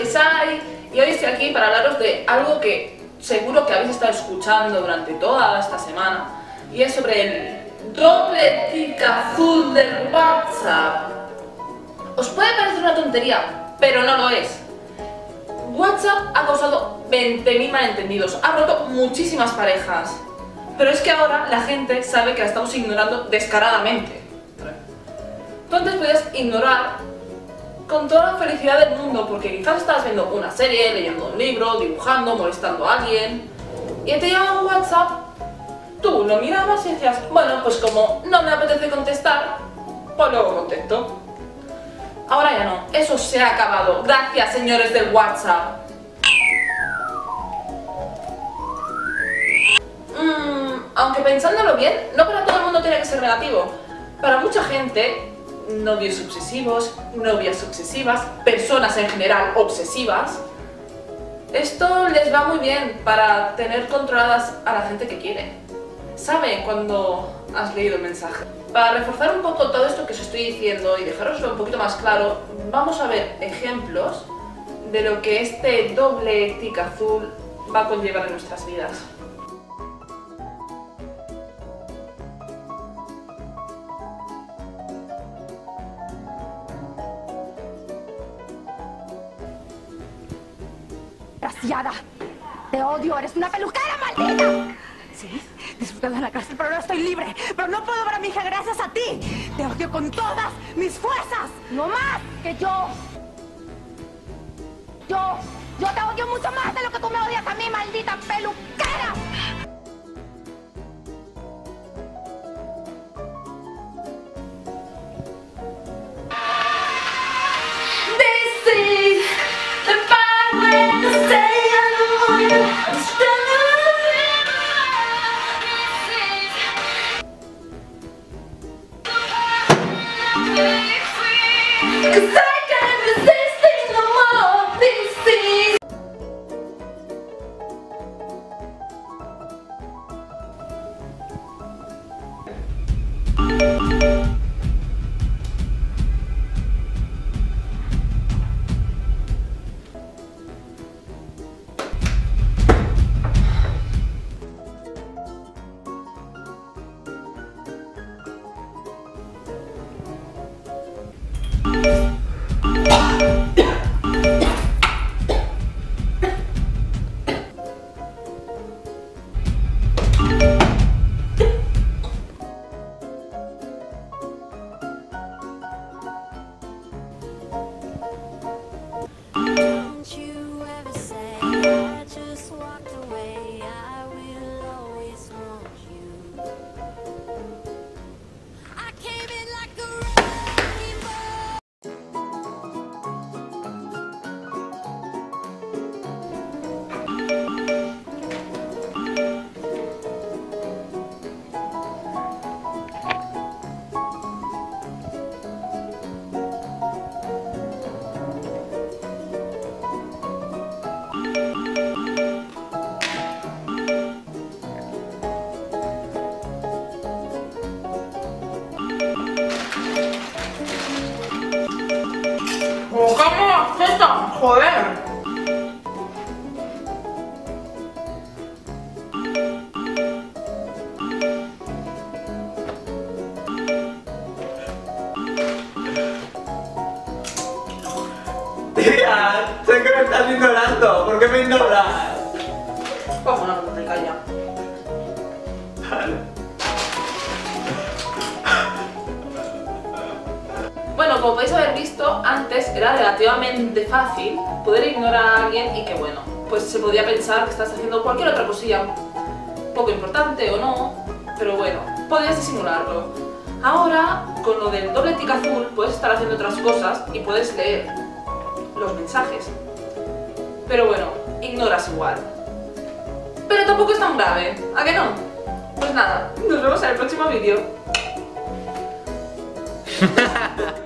soy Sai y hoy estoy aquí para hablaros de algo que seguro que habéis estado escuchando durante toda esta semana y es sobre el doble tic azul del WhatsApp. Os puede parecer una tontería, pero no lo es. WhatsApp ha causado 20.000 malentendidos, ha roto muchísimas parejas, pero es que ahora la gente sabe que la estamos ignorando descaradamente. Antes podías ignorar con toda la felicidad del mundo, porque quizás estabas viendo una serie, leyendo un libro, dibujando, molestando a alguien, y te llamaba un WhatsApp, tú lo mirabas y decías, bueno, pues como no me apetece contestar, pues luego contesto. Ahora ya no, eso se ha acabado. Gracias, señores del WhatsApp. Mm, aunque pensándolo bien, no para todo el mundo tiene que ser relativo. Para mucha gente, novios obsesivos, novias obsesivas, personas en general obsesivas. Esto les va muy bien para tener controladas a la gente que quiere. Sabe cuando has leído el mensaje. Para reforzar un poco todo esto que os estoy diciendo y dejaroslo un poquito más claro, vamos a ver ejemplos de lo que este doble tic azul va a conllevar en nuestras vidas. Desgraciada. Te odio, eres una peluquera maldita. Sí, disfruté de la cárcel, pero no estoy libre. Pero no puedo ver a mi hija gracias a ti. Te odio con todas mis fuerzas. No más que yo. Yo, yo te odio mucho más de lo que tú me odias a mí, maldita peluquera. This Because Tía, sé que me estás ignorando. ¿Por qué me ignoras? ¿Cómo no me calla? Vale. Bueno, como podéis haber visto, antes era relativamente fácil poder ignorar a alguien y que bueno, pues se podía pensar que estás haciendo cualquier otra cosilla poco importante o no, pero bueno, podías disimularlo. Ahora, con lo del doble tic azul, puedes estar haciendo otras cosas y puedes leer los mensajes. Pero bueno, ignoras igual. Pero tampoco es tan grave, ¿a que no? Pues nada, nos vemos en el próximo vídeo.